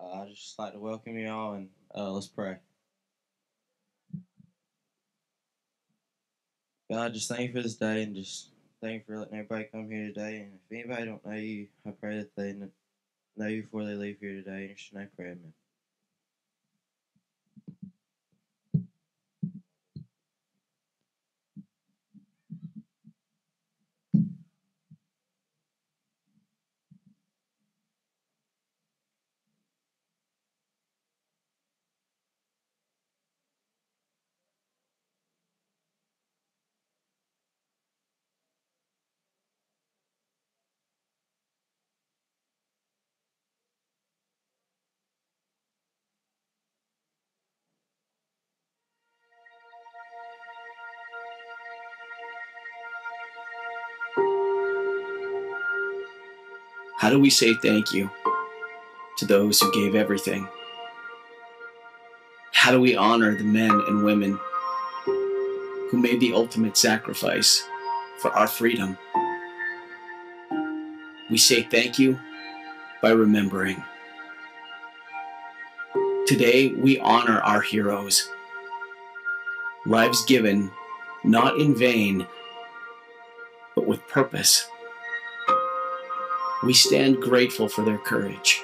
Uh, I'd just like to welcome you all and uh, let's pray. God, just thank you for this day and just thank you for letting everybody come here today. And if anybody don't know you, I pray that they know you before they leave here today. In your name, pray, amen. How do we say thank you to those who gave everything? How do we honor the men and women who made the ultimate sacrifice for our freedom? We say thank you by remembering. Today, we honor our heroes, lives given not in vain, but with purpose. We stand grateful for their courage,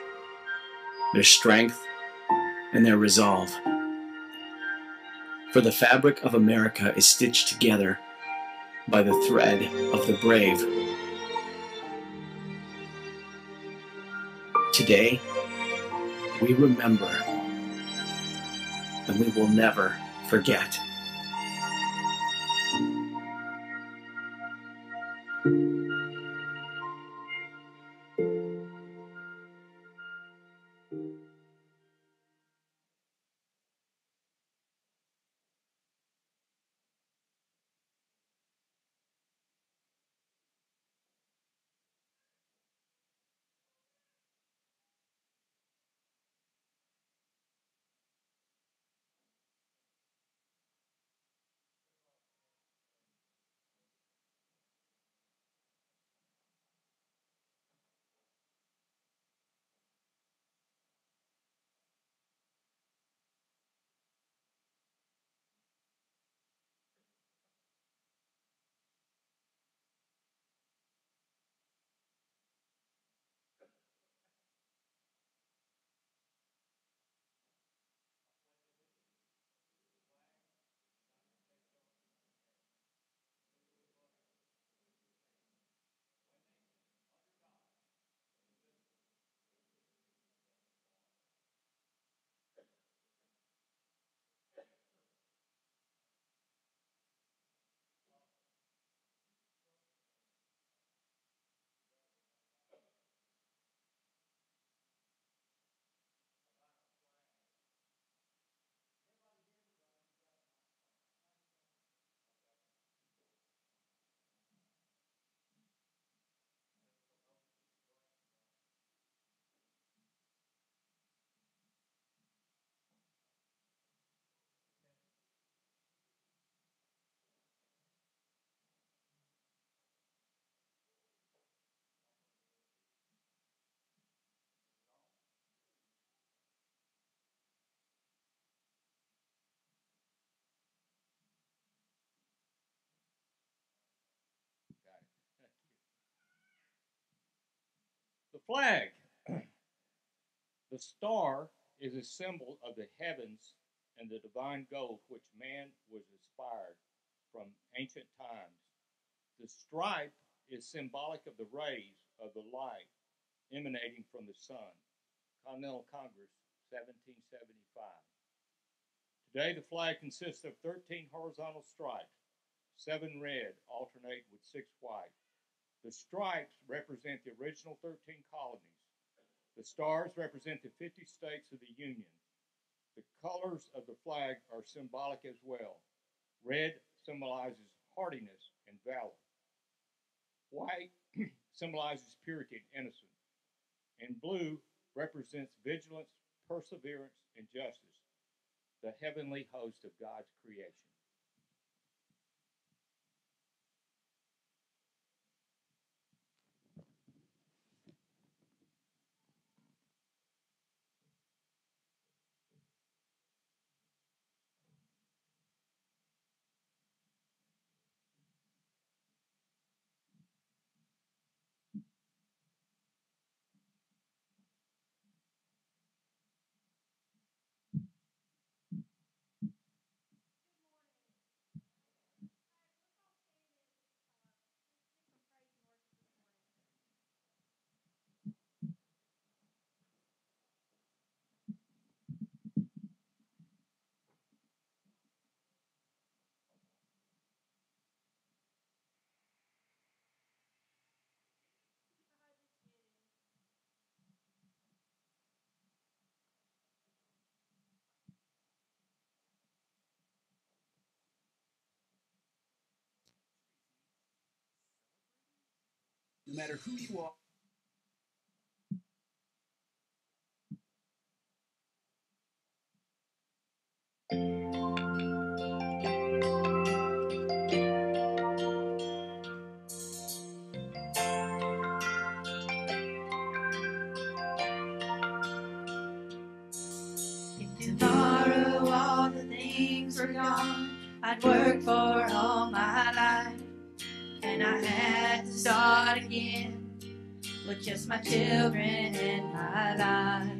their strength, and their resolve. For the fabric of America is stitched together by the thread of the brave. Today, we remember and we will never forget. The flag. The star is a symbol of the heavens and the divine goal which man was inspired from ancient times. The stripe is symbolic of the rays of the light emanating from the sun. Continental Congress, 1775. Today, the flag consists of 13 horizontal stripes, seven red alternate with six white. The stripes represent the original 13 colonies. The stars represent the 50 states of the Union. The colors of the flag are symbolic as well. Red symbolizes hardiness and valor. White symbolizes purity and innocence. And blue represents vigilance, perseverance, and justice, the heavenly host of God's creation. No matter who you children and my life.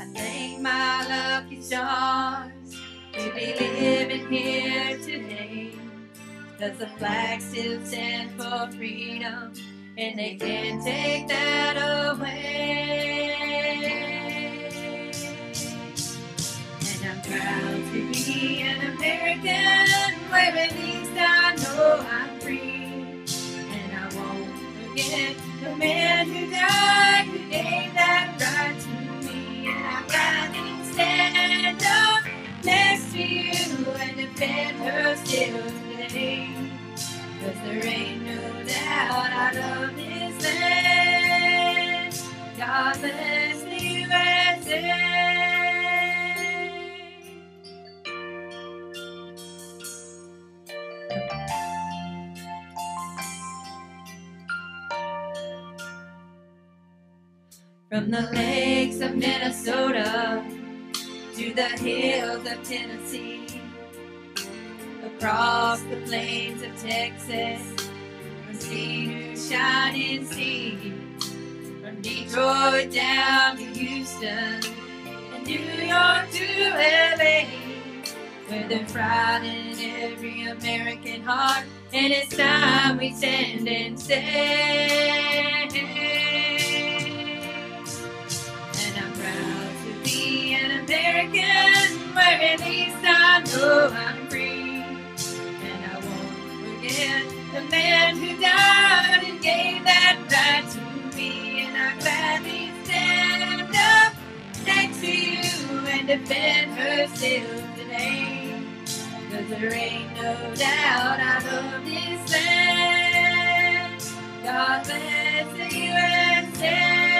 I thank my lucky stars to be living here today, cause the flag still stands for freedom, and they can't take that away. And I'm proud to be an American, where at least I know I'm free. And I won't forget the man who died, who gave that right to me. And glad to stand up next to you and defend her still there ain't no doubt I love this land. God bless. From the lakes of Minnesota to the hills of Tennessee, across the plains of Texas, from sea to shining sea, from Detroit down to Houston, and New York to LA, where they're in every American heart, and it's time we stand and say. American, where at least I know I'm free. And I won't forget the man who died and gave that right to me. And I gladly stand up next to you and defend her still today. Cause there ain't no doubt I love this land. God bless the USA.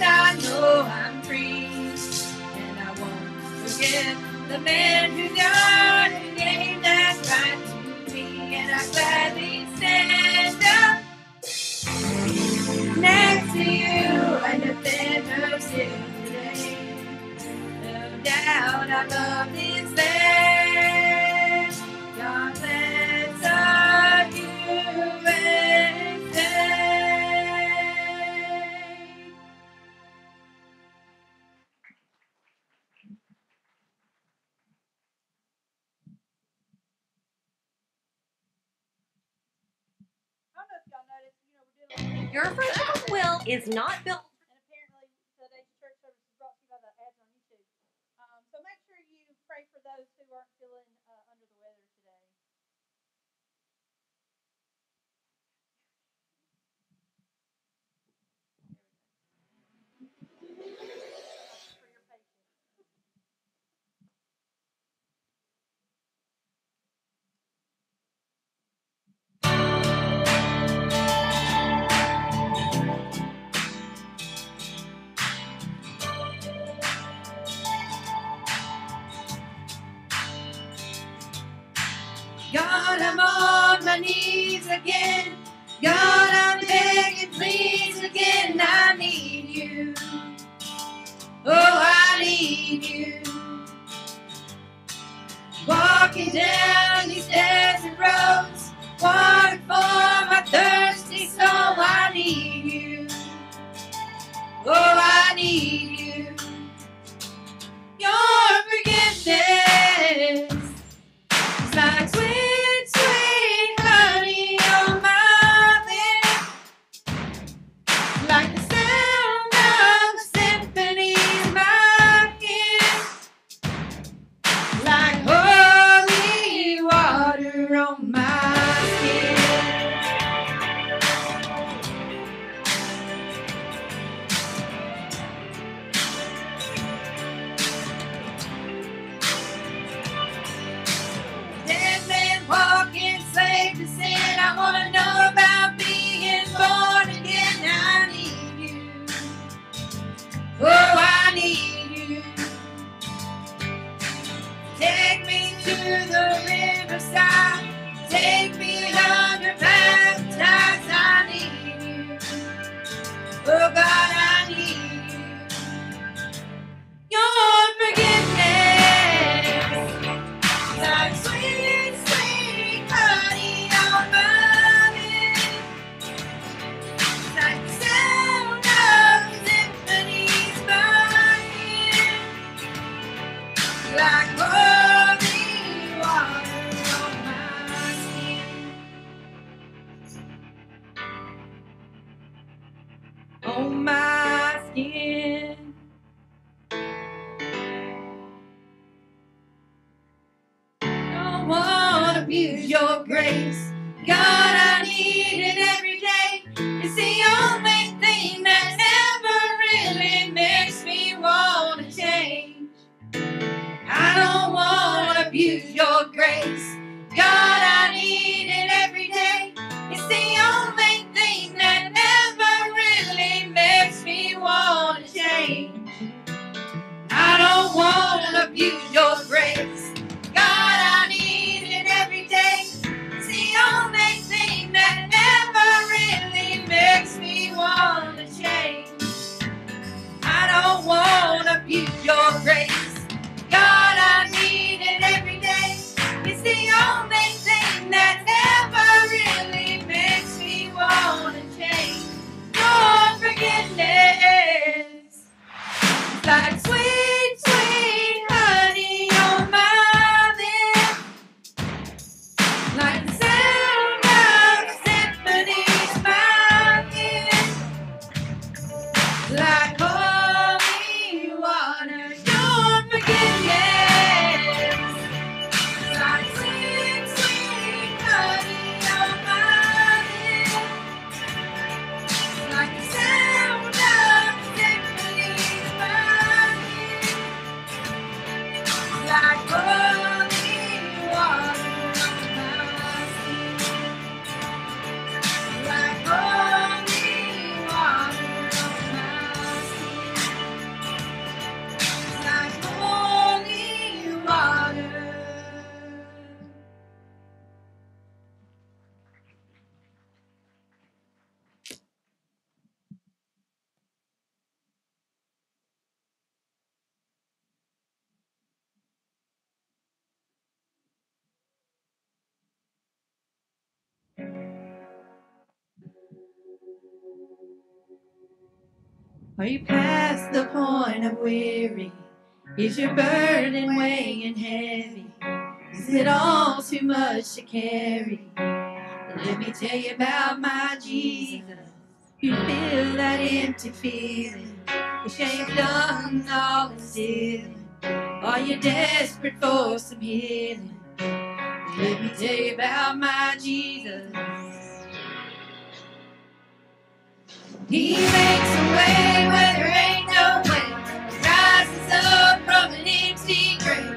I know I'm free. And I won't forget the man who died and gave that right to me. And I gladly stand up next to you and defend still today. No doubt I love this we're with will is not built. God, I'm on my knees again. God, I'm begging, please again. I need you. Oh, I need you. Walking down these desert roads, water for my thirsty soul. I need you. Oh, I need you. Your forgiveness. Are you past the point of weary? Is your burden weighing heavy? Is it all too much to carry? Let me tell you about my Jesus. You feel that empty feeling. Wish ain't done all the stealing. Are you desperate for some healing? Let me tell you about my Jesus. He makes a way where there ain't no way, rises up from an empty grave.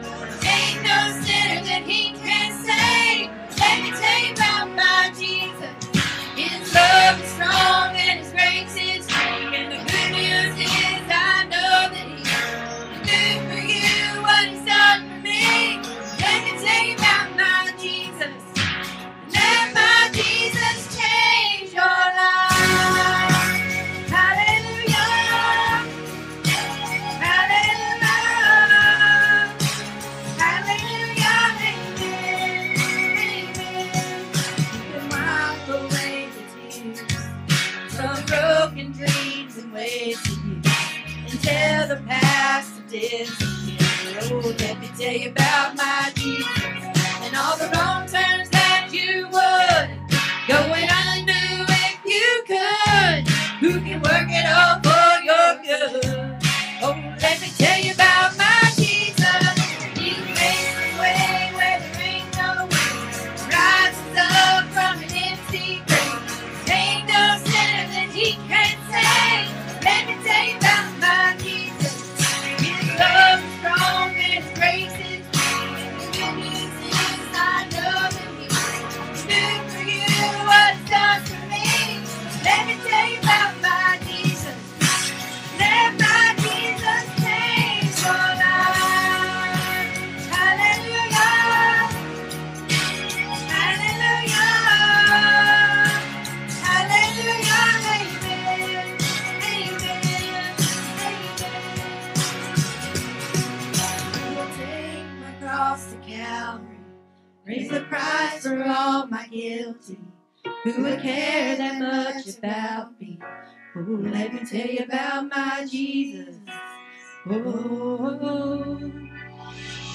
Ooh.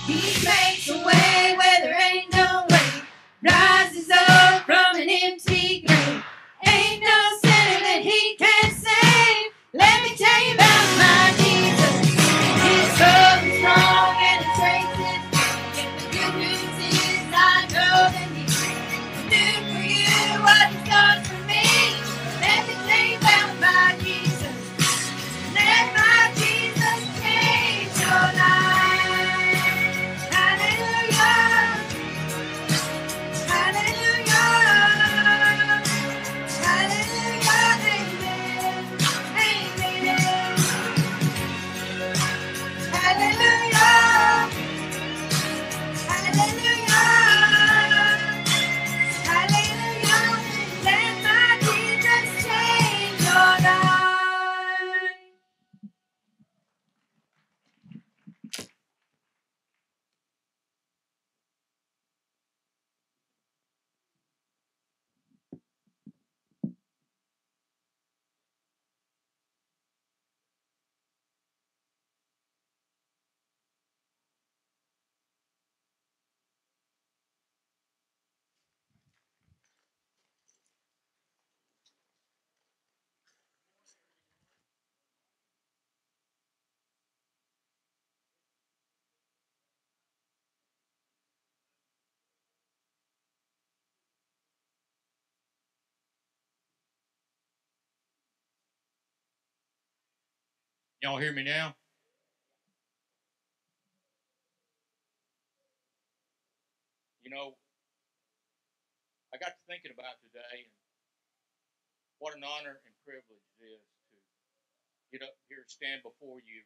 He makes a way where there ain't Y'all hear me now? You know, I got to thinking about today and what an honor and privilege it is to get up here, stand before you,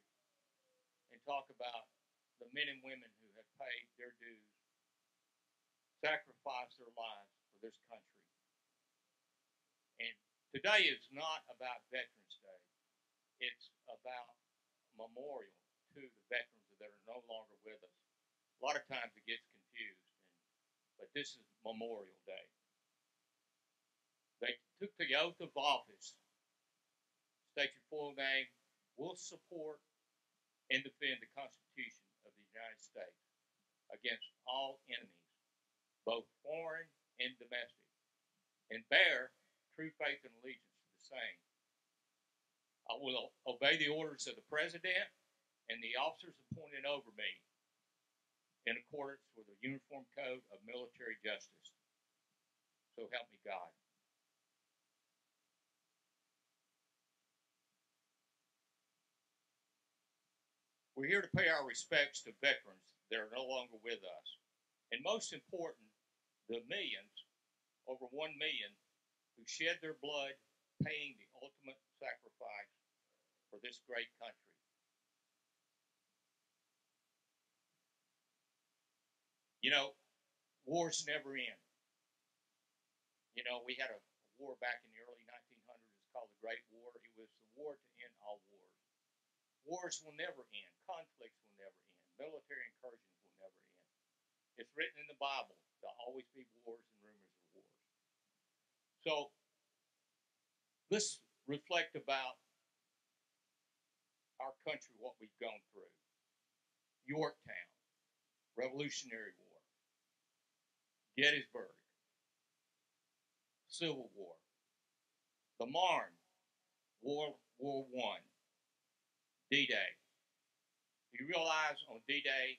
and talk about the men and women who have paid their dues, sacrificed their lives for this country. And today is not about Veterans Day. It's about memorial to the veterans that are no longer with us. A lot of times it gets confused, and, but this is Memorial Day. They took the oath of office. State your full name. Will support and defend the Constitution of the United States against all enemies, both foreign and domestic, and bear true faith and allegiance to the same. I will obey the orders of the President and the officers appointed over me in accordance with the Uniform Code of Military Justice. So help me God. We're here to pay our respects to veterans that are no longer with us. And most important, the millions, over one million, who shed their blood paying the ultimate sacrifice for this great country. You know, wars never end. You know, we had a war back in the early 1900s. It's called the Great War. It was the war to end all wars. Wars will never end. Conflicts will never end. Military incursions will never end. It's written in the Bible. There'll always be wars and rumors of wars. So let's reflect about our country, what we've gone through. Yorktown, Revolutionary War, Gettysburg, Civil War, the Marne, World War One, D-Day. You realize on D-Day,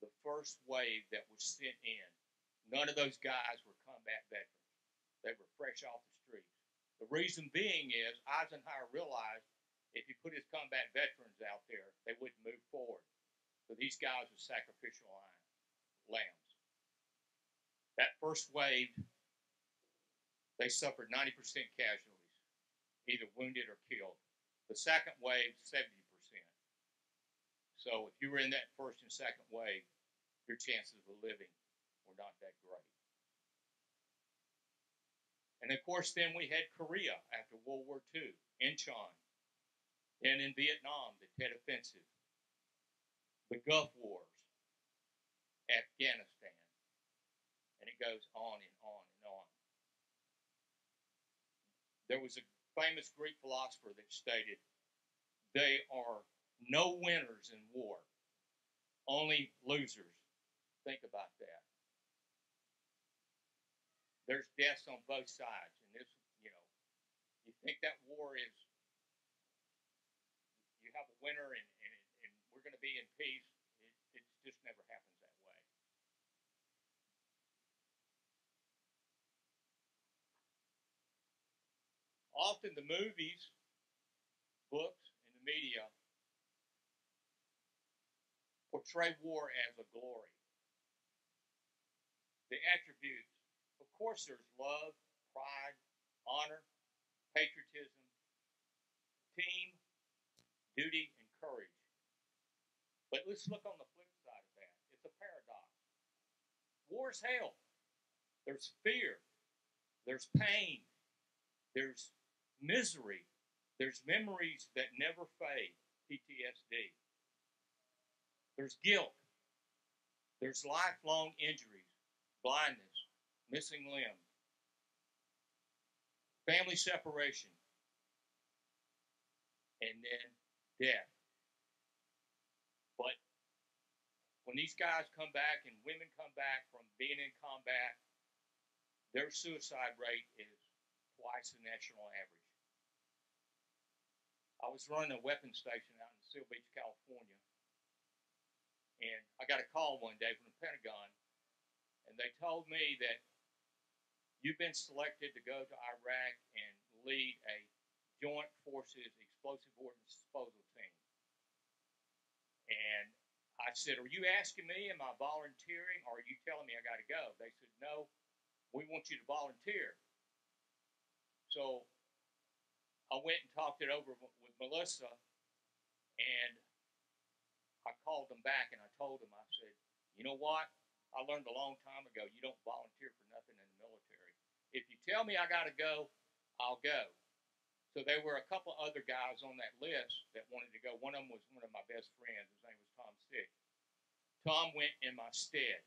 the first wave that was sent in, none of those guys were combat veterans. They were fresh off the streets. The reason being is Eisenhower realized if you put his combat veterans out there, they wouldn't move forward. So these guys were sacrificial lambs. That first wave, they suffered 90% casualties, either wounded or killed. The second wave, 70%. So if you were in that first and second wave, your chances of living were not that great. And of course, then we had Korea after World War II, Incheon. Then in Vietnam, the Tet Offensive, the Gulf Wars, Afghanistan, and it goes on and on and on. There was a famous Greek philosopher that stated, They are no winners in war, only losers. Think about that. There's deaths on both sides, and this, you know, you think that war is have a winner and, and, and we're going to be in peace. It, it just never happens that way. Often the movies, books, and the media portray war as a glory. The attributes, of course, there's love, pride, honor, patriotism, team, duty, and courage. But let's look on the flip side of that. It's a paradox. War's hell. There's fear. There's pain. There's misery. There's memories that never fade. PTSD. There's guilt. There's lifelong injuries, blindness, missing limbs, family separation, and then death. But when these guys come back and women come back from being in combat, their suicide rate is twice the national average. I was running a weapons station out in Seal Beach, California, and I got a call one day from the Pentagon, and they told me that you've been selected to go to Iraq and lead a joint forces explosive ordnance disposal team. I said, Are you asking me, am I volunteering, or are you telling me I got to go? They said, No, we want you to volunteer. So I went and talked it over with Melissa, and I called them back and I told them, I said, You know what? I learned a long time ago you don't volunteer for nothing in the military. If you tell me I got to go, I'll go. So there were a couple other guys on that list that wanted to go. One of them was one of my best friends. His name was Tom Sick. Tom went in my stead.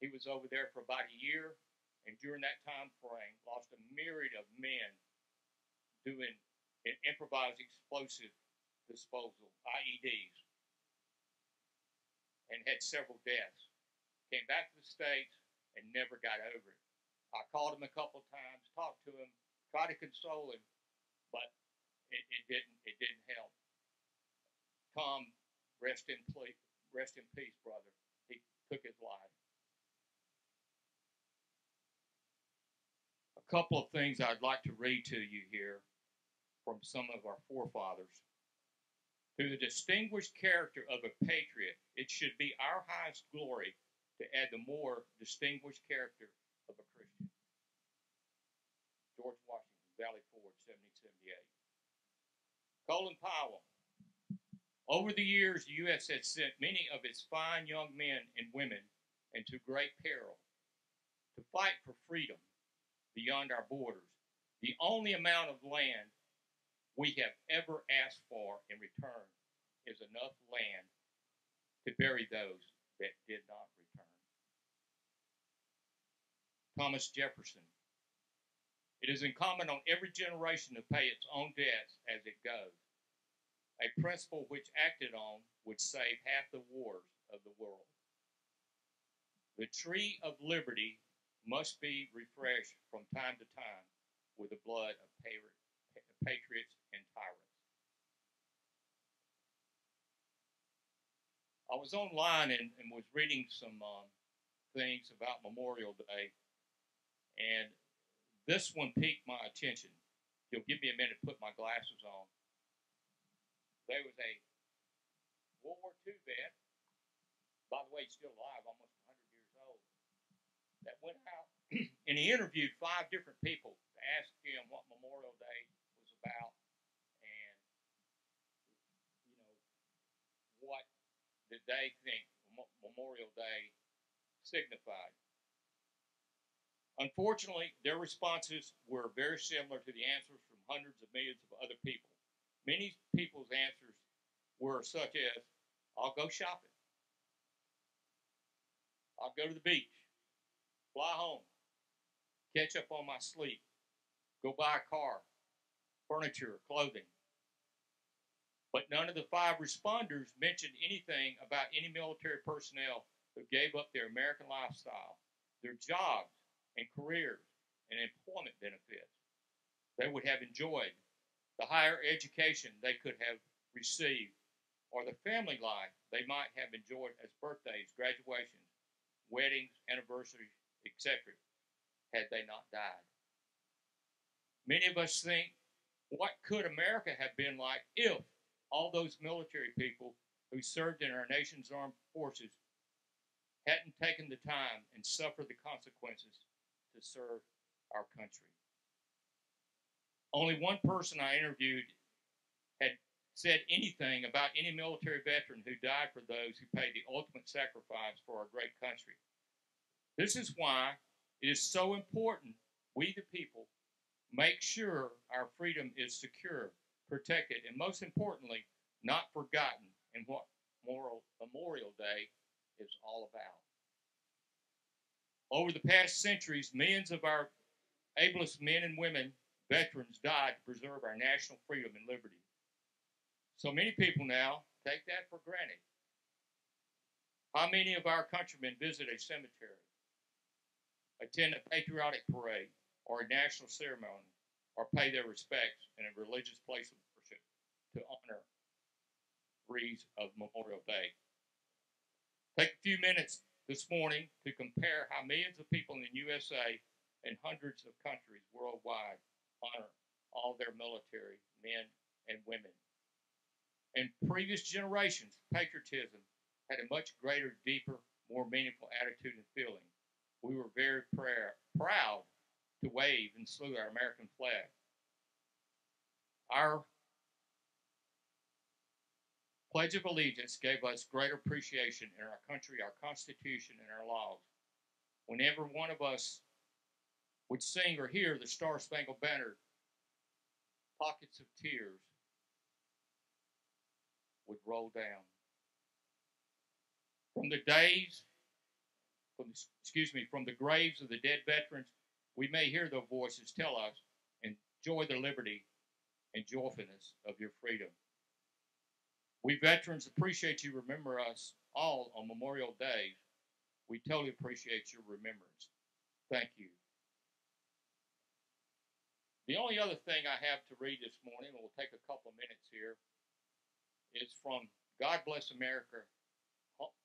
He was over there for about a year, and during that time frame, lost a myriad of men doing an improvised explosive disposal, IEDs, and had several deaths. Came back to the States and never got over it. I called him a couple times, talked to him, tried to console him, but it, it didn't it didn't help. Tom, rest in peace, rest in peace, brother. He took his life. A couple of things I'd like to read to you here from some of our forefathers. To the distinguished character of a patriot, it should be our highest glory to add the more distinguished character of a Christian. George Washington, Valley Forge, 1778. Colin Powell. Over the years, the U.S. has sent many of its fine young men and women into great peril to fight for freedom beyond our borders. The only amount of land we have ever asked for in return is enough land to bury those that did not return. Thomas Jefferson. It is incumbent on every generation to pay its own debts as it goes. A principle which acted on would save half the wars of the world. The tree of liberty must be refreshed from time to time with the blood of patriots and tyrants. I was online and, and was reading some um, things about Memorial Day, and this one piqued my attention. You'll give me a minute to put my glasses on. There was a World War II vet, by the way, he's still alive, almost 100 years old, that went out and he interviewed five different people to ask him what Memorial Day was about and, you know, what did they think Memorial Day signified. Unfortunately, their responses were very similar to the answers from hundreds of millions of other people. Many people's answers were such as, I'll go shopping. I'll go to the beach, fly home, catch up on my sleep, go buy a car, furniture, clothing. But none of the five responders mentioned anything about any military personnel who gave up their American lifestyle, their jobs and careers and employment benefits they would have enjoyed, the higher education they could have received, or the family life they might have enjoyed as birthdays, graduations, weddings, anniversaries, etc., had they not died. Many of us think, what could America have been like if all those military people who served in our nation's armed forces hadn't taken the time and suffered the consequences to serve our country? Only one person I interviewed had said anything about any military veteran who died for those who paid the ultimate sacrifice for our great country. This is why it is so important we, the people, make sure our freedom is secure, protected, and most importantly, not forgotten in what Memorial Day is all about. Over the past centuries, millions of our ablest men and women, veterans, died to preserve our national freedom and liberty. So many people now take that for granted. How many of our countrymen visit a cemetery, attend a patriotic parade, or a national ceremony, or pay their respects in a religious place of worship to honor the wreaths of Memorial Day? Take a few minutes this morning to compare how millions of people in the USA and hundreds of countries worldwide honor all their military men and women. In previous generations, patriotism had a much greater, deeper, more meaningful attitude and feeling. We were very prayer, proud to wave and salute our American flag. Our Pledge of Allegiance gave us great appreciation in our country, our Constitution, and our laws. Whenever one of us would sing or hear the Star Spangled Banner, pockets of tears would roll down. From the days, from excuse me, from the graves of the dead veterans, we may hear their voices tell us, enjoy the liberty and joyfulness of your freedom. We veterans appreciate you remember us all on Memorial Day. We totally appreciate your remembrance. Thank you. The only other thing I have to read this morning, and we'll take a couple of minutes here, is from God Bless America,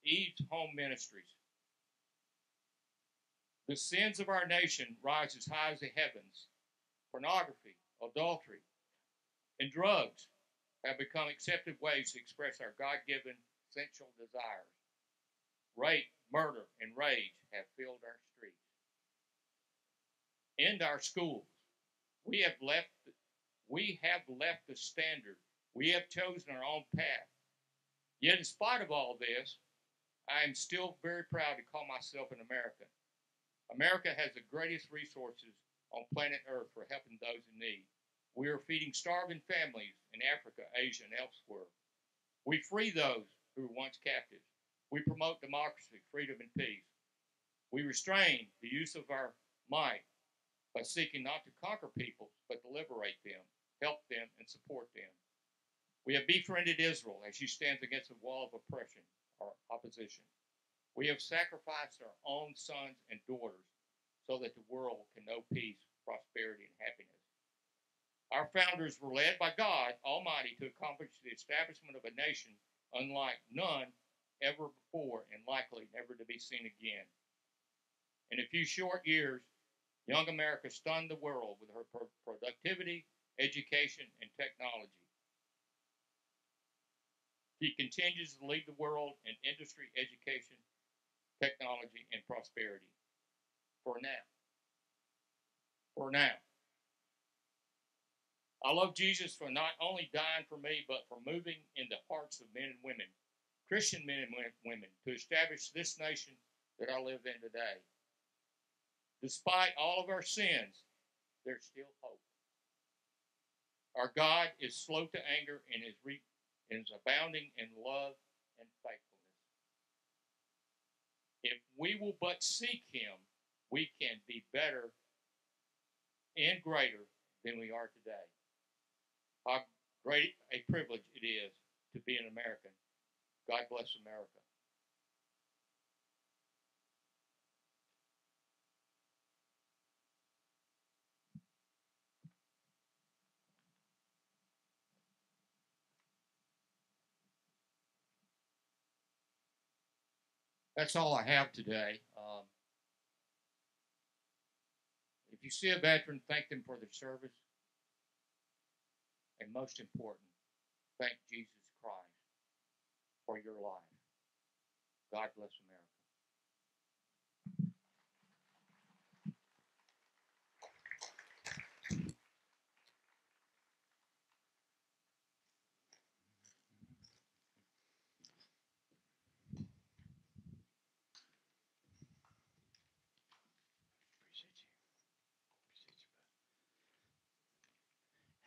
Eve's Home Ministries. The sins of our nation rise as high as the heavens. Pornography, adultery, and drugs have become accepted ways to express our God given sensual desires. Rape, murder, and rage have filled our streets. In our schools, we have left we have left the standard. We have chosen our own path. Yet in spite of all this, I am still very proud to call myself an American. America has the greatest resources on planet Earth for helping those in need. We are feeding starving families in Africa, Asia, and elsewhere. We free those who were once captives. We promote democracy, freedom, and peace. We restrain the use of our might by seeking not to conquer peoples, but to liberate them, help them, and support them. We have befriended Israel as she stands against a wall of oppression or opposition. We have sacrificed our own sons and daughters so that the world can know peace, prosperity, and happiness. Our founders were led by God Almighty to accomplish the establishment of a nation unlike none ever before and likely never to be seen again. In a few short years, young America stunned the world with her productivity, education, and technology. She continues to lead the world in industry, education, technology, and prosperity. For now. For now. I love Jesus for not only dying for me, but for moving in the hearts of men and women, Christian men and women, to establish this nation that I live in today. Despite all of our sins, there's still hope. Our God is slow to anger and is, re- and is abounding in love and faithfulness. If we will but seek Him, we can be better and greater than we are today. How great a privilege it is to be an American. God bless America. That's all I have today. Um, if you see a veteran, thank them for their service. And most important, thank Jesus Christ for your life. God bless America.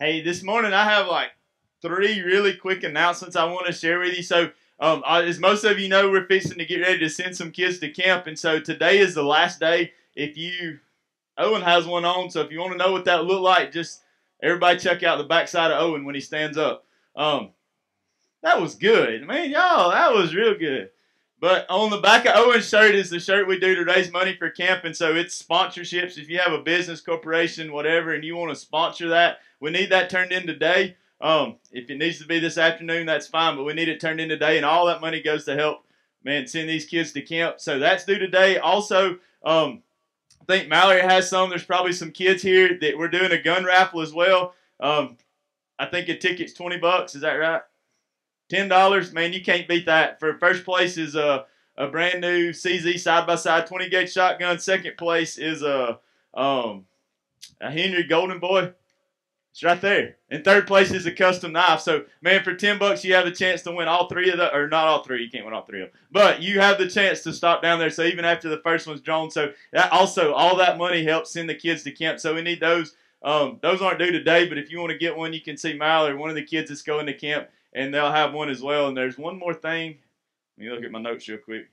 Hey, this morning I have like three really quick announcements I want to share with you. So, um, as most of you know, we're fixing to get ready to send some kids to camp, and so today is the last day. If you, Owen has one on, so if you want to know what that looked like, just everybody check out the backside of Owen when he stands up. Um, that was good, man, y'all. That was real good. But on the back of Owen's shirt is the shirt we do to raise money for camp, and so it's sponsorships. If you have a business, corporation, whatever, and you want to sponsor that, we need that turned in today. Um, if it needs to be this afternoon, that's fine, but we need it turned in today, and all that money goes to help, man, send these kids to camp. So that's due today. Also, um, I think Mallory has some. There's probably some kids here that we're doing a gun raffle as well. Um, I think a ticket's 20 bucks. Is that right? Ten dollars, man, you can't beat that. For first place is a a brand new CZ side by side 20 gauge shotgun. Second place is a um a Henry Golden Boy. It's right there. And third place is a custom knife. So, man, for ten bucks, you have the chance to win all three of the, or not all three. You can't win all three of them, but you have the chance to stop down there. So even after the first one's drawn, so that also all that money helps send the kids to camp. So we need those. Um, those aren't due today, but if you want to get one, you can see Mallory, one of the kids that's going to camp, and they'll have one as well. And there's one more thing. Let me look at my notes real quick.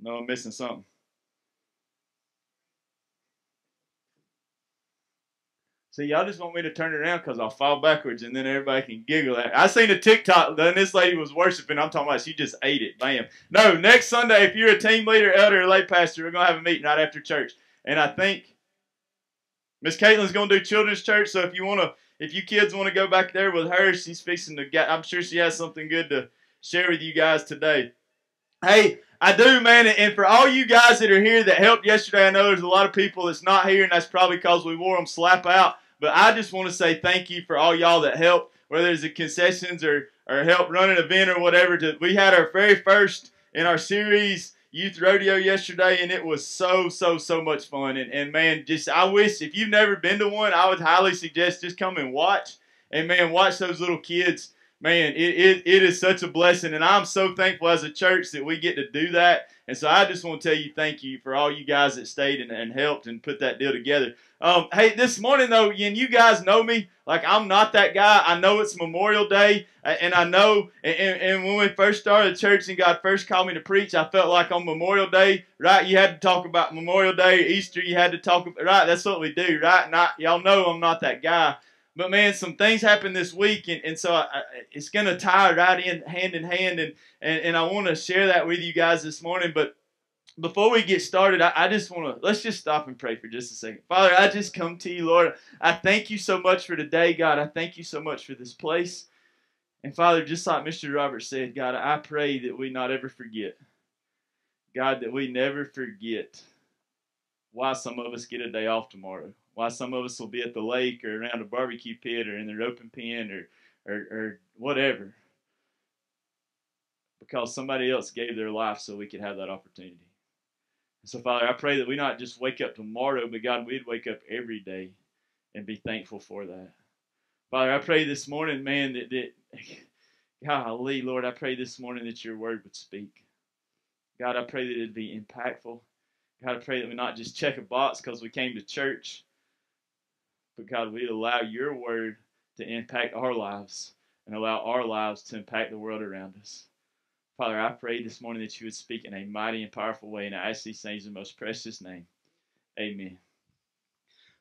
I know I'm missing something. See, y'all just want me to turn it around because I'll fall backwards and then everybody can giggle at. I seen a TikTok and this lady was worshiping. I'm talking about she just ate it. Bam. No, next Sunday, if you're a team leader, elder, or lay pastor, we're gonna have a meeting right after church. And I think Miss Caitlin's gonna do children's church. So if you wanna, if you kids want to go back there with her, she's fixing to get. I'm sure she has something good to share with you guys today. Hey, I do, man. And for all you guys that are here that helped yesterday, I know there's a lot of people that's not here, and that's probably because we wore them slap out. But I just want to say thank you for all y'all that helped, whether it's the concessions or, or help run an event or whatever. To, we had our very first in our series youth rodeo yesterday, and it was so, so, so much fun. And, and man, just I wish if you've never been to one, I would highly suggest just come and watch. And man, watch those little kids. Man, it, it, it is such a blessing. And I'm so thankful as a church that we get to do that. And so I just want to tell you thank you for all you guys that stayed and, and helped and put that deal together. Um, hey, this morning though, and you guys know me, like I'm not that guy. I know it's Memorial Day, and I know, and, and when we first started church and God first called me to preach, I felt like on Memorial Day, right? You had to talk about Memorial Day, Easter. You had to talk about, right? That's what we do, right? I, y'all know I'm not that guy. But man, some things happened this week, and, and so I, it's going to tie right in hand in hand, and, and, and I want to share that with you guys this morning. But before we get started, I, I just want to let's just stop and pray for just a second. Father, I just come to you, Lord. I thank you so much for today, God. I thank you so much for this place. And Father, just like Mr. Robert said, God, I pray that we not ever forget. God, that we never forget why some of us get a day off tomorrow. Why some of us will be at the lake or around a barbecue pit or in their open pen or, or, or whatever. Because somebody else gave their life so we could have that opportunity. So, Father, I pray that we not just wake up tomorrow, but God, we'd wake up every day and be thankful for that. Father, I pray this morning, man, that, that golly, Lord, I pray this morning that your word would speak. God, I pray that it'd be impactful. God, I pray that we not just check a box because we came to church, but God, we'd allow your word to impact our lives and allow our lives to impact the world around us. Father, I pray this morning that you would speak in a mighty and powerful way, and I ask these things in the most precious name. Amen.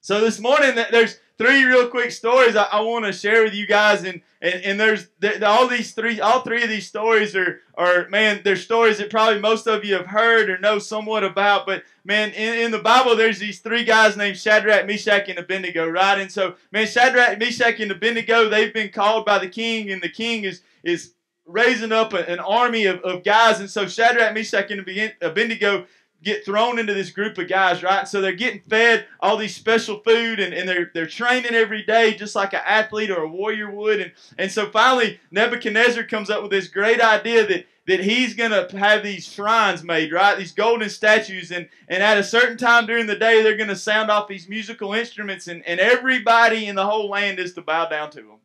So this morning, there's three real quick stories I, I want to share with you guys, and and, and there's all these three, all three of these stories are are man, they're stories that probably most of you have heard or know somewhat about. But man, in, in the Bible, there's these three guys named Shadrach, Meshach, and Abednego, right? And so, man, Shadrach, Meshach, and Abednego, they've been called by the king, and the king is is raising up an army of, of guys. And so Shadrach, Meshach, and Abednego get thrown into this group of guys, right? So they're getting fed all these special food and, and they're, they're training every day just like an athlete or a warrior would. And, and so finally, Nebuchadnezzar comes up with this great idea that, that he's going to have these shrines made, right? These golden statues. And, and at a certain time during the day, they're going to sound off these musical instruments and, and everybody in the whole land is to bow down to them.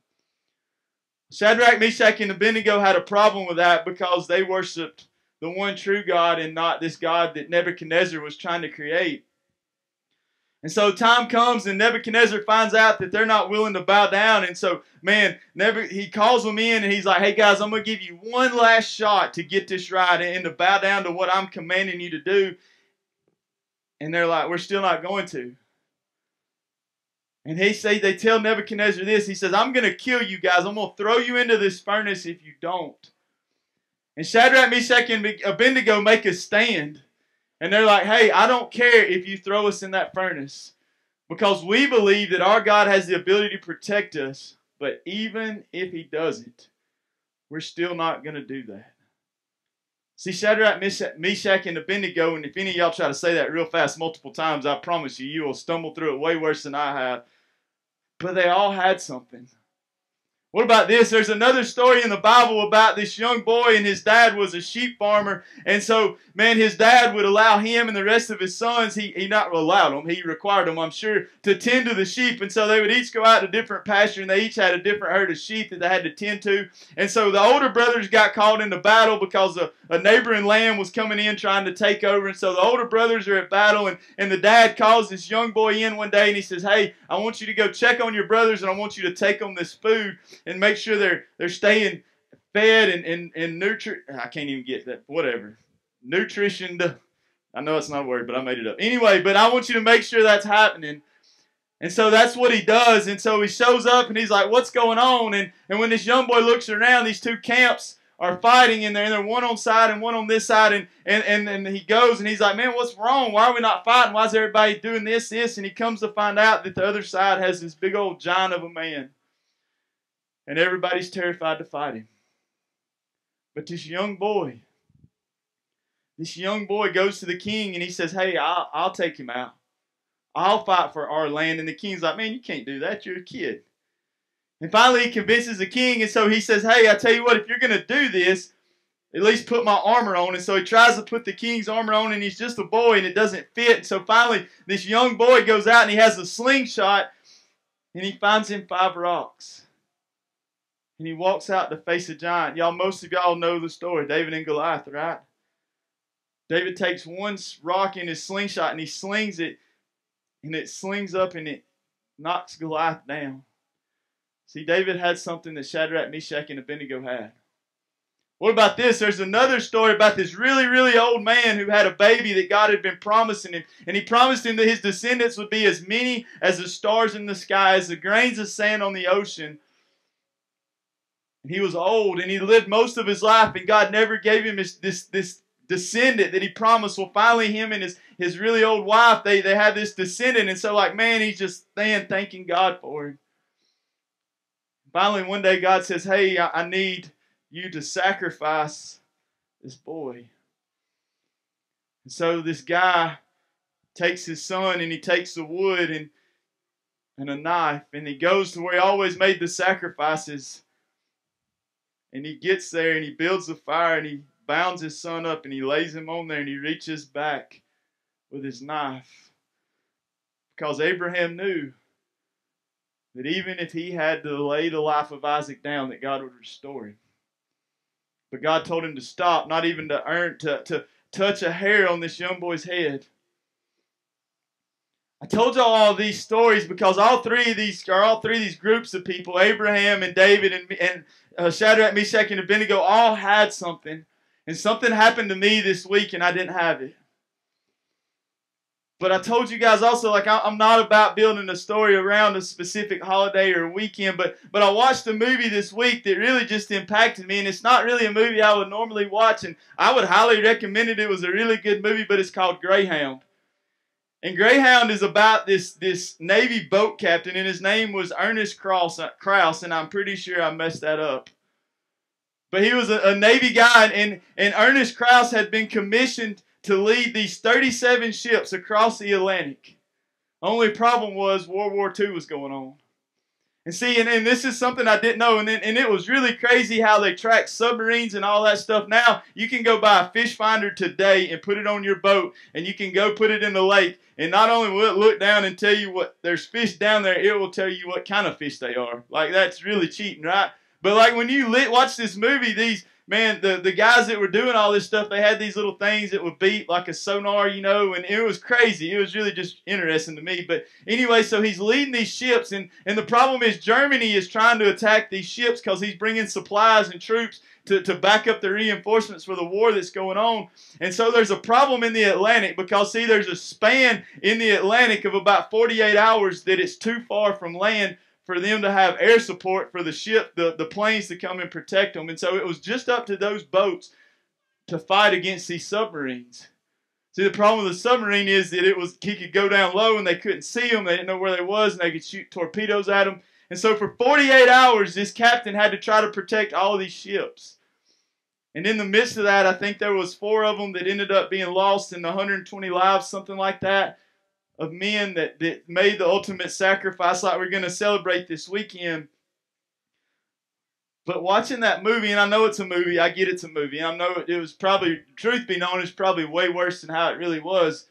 Shadrach, Meshach, and Abednego had a problem with that because they worshiped the one true God and not this God that Nebuchadnezzar was trying to create. And so time comes and Nebuchadnezzar finds out that they're not willing to bow down. And so, man, Nebuch- he calls them in and he's like, hey guys, I'm going to give you one last shot to get this right and to bow down to what I'm commanding you to do. And they're like, we're still not going to. And he say they tell Nebuchadnezzar this. He says, I'm going to kill you guys. I'm going to throw you into this furnace if you don't. And Shadrach, Meshach, and Abednego make a stand. And they're like, hey, I don't care if you throw us in that furnace. Because we believe that our God has the ability to protect us. But even if he doesn't, we're still not going to do that. See, Shadrach, Meshach, and Abednego, and if any of y'all try to say that real fast multiple times, I promise you, you will stumble through it way worse than I have but they all had something. What about this? There's another story in the Bible about this young boy, and his dad was a sheep farmer. And so, man, his dad would allow him and the rest of his sons, he, he not allowed them, he required them, I'm sure, to tend to the sheep. And so they would each go out to different pasture, and they each had a different herd of sheep that they had to tend to. And so the older brothers got called into battle because a, a neighboring lamb was coming in trying to take over. And so the older brothers are at battle, and, and the dad calls this young boy in one day, and he says, Hey, I want you to go check on your brothers, and I want you to take them this food and make sure they're they're staying fed and and, and nutri- I can't even get that whatever nutrition. I know it's not a word, but I made it up anyway. But I want you to make sure that's happening. And so that's what he does. And so he shows up and he's like, "What's going on?" And and when this young boy looks around, these two camps are fighting in there, and they're one on side and one on this side. And and and, and he goes and he's like, "Man, what's wrong? Why are we not fighting? Why is everybody doing this, this?" And he comes to find out that the other side has this big old giant of a man and everybody's terrified to fight him. But this young boy, this young boy goes to the king and he says, Hey, I'll, I'll take him out. I'll fight for our land. And the king's like, Man, you can't do that. You're a kid. And finally, he convinces the king. And so he says, Hey, I tell you what, if you're going to do this, at least put my armor on. And so he tries to put the king's armor on, and he's just a boy, and it doesn't fit. And so finally, this young boy goes out and he has a slingshot, and he finds him five rocks and he walks out to face a giant. Y'all, most of y'all know the story David and Goliath, right? David takes one rock in his slingshot and he slings it, and it slings up and it knocks Goliath down. See, David had something that Shadrach, Meshach, and Abednego had. What about this? There's another story about this really, really old man who had a baby that God had been promising him. And he promised him that his descendants would be as many as the stars in the sky, as the grains of sand on the ocean. He was old and he lived most of his life, and God never gave him this, this, this descendant that he promised. Well, finally, him and his, his really old wife, they, they had this descendant. And so, like, man, he's just staying thanking God for him. Finally, one day, God says, Hey, I, I need you to sacrifice this boy. And so, this guy takes his son and he takes the wood and, and a knife and he goes to where he always made the sacrifices and he gets there and he builds the fire and he bounds his son up and he lays him on there and he reaches back with his knife. Because Abraham knew that even if he had to lay the life of Isaac down, that God would restore him. But God told him to stop, not even to earn to, to touch a hair on this young boy's head. I told y'all all these stories because all three of these are all three of these groups of people, Abraham and David and, and uh, Shadrach, Meshach, and Abednego all had something. And something happened to me this week and I didn't have it. But I told you guys also, like I'm not about building a story around a specific holiday or weekend, but but I watched a movie this week that really just impacted me, and it's not really a movie I would normally watch, and I would highly recommend it. It was a really good movie, but it's called Greyhound. And Greyhound is about this this Navy boat captain, and his name was Ernest Cross, Krause, and I'm pretty sure I messed that up. But he was a, a Navy guy, and, and Ernest Krause had been commissioned to lead these 37 ships across the Atlantic. Only problem was World War II was going on. And see, and, and this is something I didn't know, and, and it was really crazy how they track submarines and all that stuff. Now, you can go buy a fish finder today and put it on your boat, and you can go put it in the lake. And not only will it look down and tell you what there's fish down there, it will tell you what kind of fish they are. Like, that's really cheating, right? But like when you lit, watch this movie, these man, the, the guys that were doing all this stuff, they had these little things that would beep like a sonar, you know, and it was crazy. It was really just interesting to me. But anyway, so he's leading these ships, and, and the problem is Germany is trying to attack these ships because he's bringing supplies and troops to, to back up the reinforcements for the war that's going on. And so there's a problem in the Atlantic because, see, there's a span in the Atlantic of about 48 hours that it's too far from land for them to have air support for the ship, the, the planes to come and protect them. And so it was just up to those boats to fight against these submarines. See, the problem with the submarine is that it was he could go down low and they couldn't see them. They didn't know where they was, and they could shoot torpedoes at them. And so for 48 hours, this captain had to try to protect all these ships. And in the midst of that, I think there was four of them that ended up being lost in the 120 lives, something like that of men that, that made the ultimate sacrifice like we're going to celebrate this weekend. But watching that movie, and I know it's a movie, I get it's a movie. I know it was probably, truth be known, it's probably way worse than how it really was.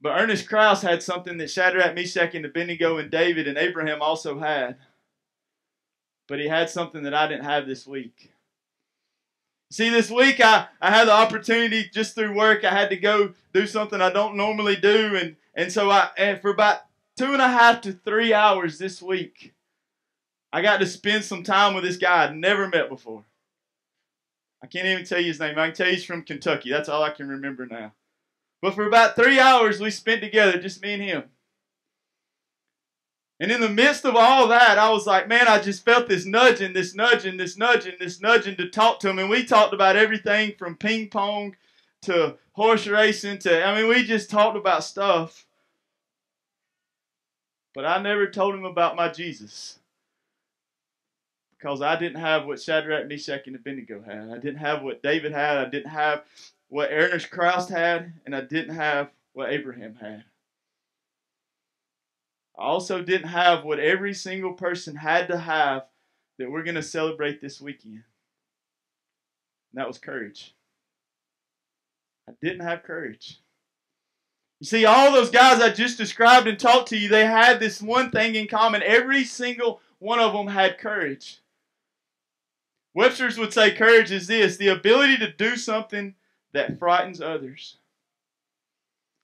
But Ernest Krause had something that Shadrach, Meshach, and Abednego and David and Abraham also had. But he had something that I didn't have this week. See, this week I, I had the opportunity just through work. I had to go do something I don't normally do. And, and so I, and for about two and a half to three hours this week, I got to spend some time with this guy I'd never met before. I can't even tell you his name. I can tell you he's from Kentucky. That's all I can remember now. But for about three hours, we spent together, just me and him. And in the midst of all that, I was like, man, I just felt this nudging, this nudging, this nudging, this nudging to talk to him. And we talked about everything from ping pong to horse racing to, I mean, we just talked about stuff. But I never told him about my Jesus. Because I didn't have what Shadrach, Meshach, and Abednego had. I didn't have what David had. I didn't have what Ernest Krause had, and I didn't have what Abraham had. I also didn't have what every single person had to have that we're going to celebrate this weekend. And that was courage. I didn't have courage. You see, all those guys I just described and talked to you, they had this one thing in common. Every single one of them had courage. Webster's would say courage is this the ability to do something that frightens others.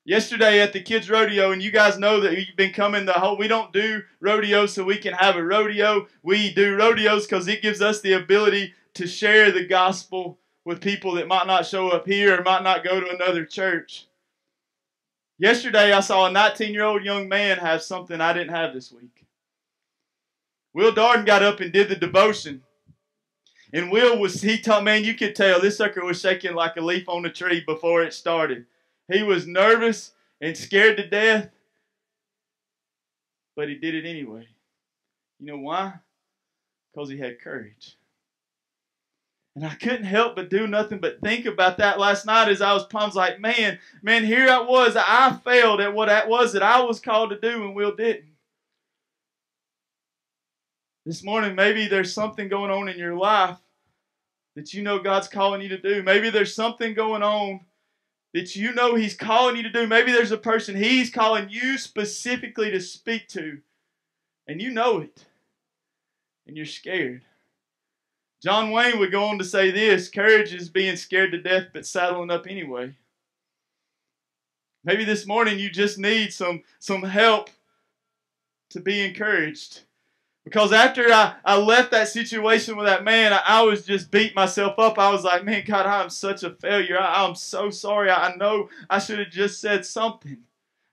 Yesterday at the kids' rodeo, and you guys know that you've been coming the whole. We don't do rodeos so we can have a rodeo. We do rodeos because it gives us the ability to share the gospel with people that might not show up here or might not go to another church. Yesterday, I saw a 19 year old young man have something I didn't have this week. Will Darden got up and did the devotion. And Will was, he told, man, you could tell this sucker was shaking like a leaf on a tree before it started. He was nervous and scared to death, but he did it anyway. You know why? Because he had courage. And I couldn't help but do nothing but think about that last night as I was, was like, man, man, here I was. I failed at what that was that I was called to do, and Will didn't. This morning, maybe there's something going on in your life that you know God's calling you to do. Maybe there's something going on that you know He's calling you to do. Maybe there's a person He's calling you specifically to speak to, and you know it, and you're scared. John Wayne would go on to say this courage is being scared to death but saddling up anyway. Maybe this morning you just need some, some help to be encouraged. Because after I, I left that situation with that man, I, I was just beat myself up. I was like, man, God, I'm such a failure. I, I'm so sorry. I, I know I should have just said something.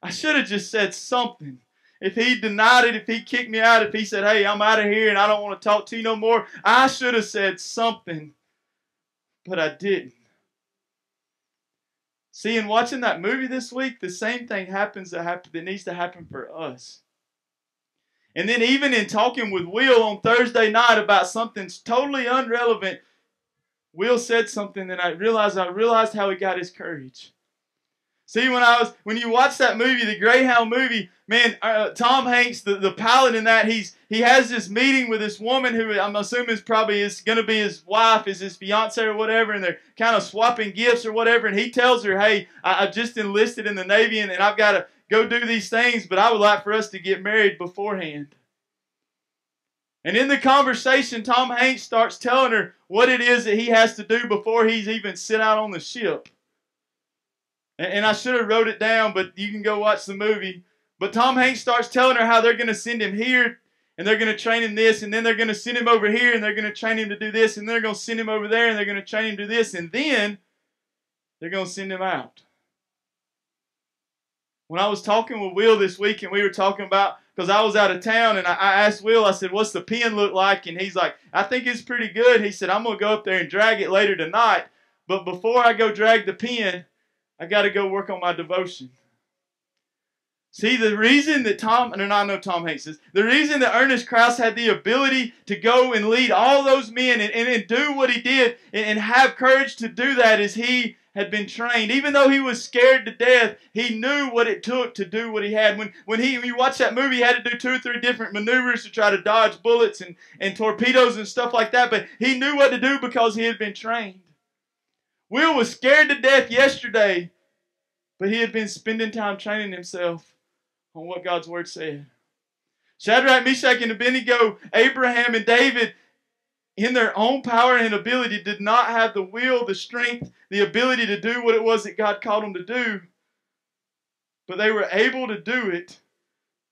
I should have just said something. If he denied it, if he kicked me out, if he said, hey, I'm out of here and I don't want to talk to you no more, I should have said something. But I didn't. See, in watching that movie this week, the same thing happens that, happen, that needs to happen for us. And then even in talking with Will on Thursday night about something totally irrelevant, Will said something and I realized I realized how he got his courage. See, when I was when you watch that movie, the Greyhound movie, man, uh, Tom Hanks, the, the pilot in that, he's he has this meeting with this woman who I'm assuming is probably is going to be his wife, is his fiance or whatever, and they're kind of swapping gifts or whatever. And he tells her, "Hey, I, have just enlisted in the Navy, and, and I've got to go do these things, but I would like for us to get married beforehand. And in the conversation, Tom Hanks starts telling her what it is that he has to do before he's even sit out on the ship. And, I should have wrote it down, but you can go watch the movie. But Tom Hanks starts telling her how they're going to send him here and they're going to train him this, and then they're going to send him over here, and they're going to train him to do this, and they're going to send him over there, and they're going to train him to do this, and then they're going to send him out. When I was talking with Will this week, and we were talking about because I was out of town, and I, I asked Will, I said, "What's the pen look like?" And he's like, "I think it's pretty good." He said, "I'm gonna go up there and drag it later tonight, but before I go drag the pen, I got to go work on my devotion." See, the reason that Tom, and I know Tom Hanks is, the reason that Ernest Krause had the ability to go and lead all those men and, and, and do what he did and, and have courage to do that is he had been trained. Even though he was scared to death, he knew what it took to do what he had. When when he when you watch that movie, he had to do two or three different maneuvers to try to dodge bullets and, and torpedoes and stuff like that, but he knew what to do because he had been trained. Will was scared to death yesterday, but he had been spending time training himself on what God's word said. Shadrach, Meshach, and Abednego, Abraham, and David, in their own power and ability, did not have the will, the strength, the ability to do what it was that God called them to do. But they were able to do it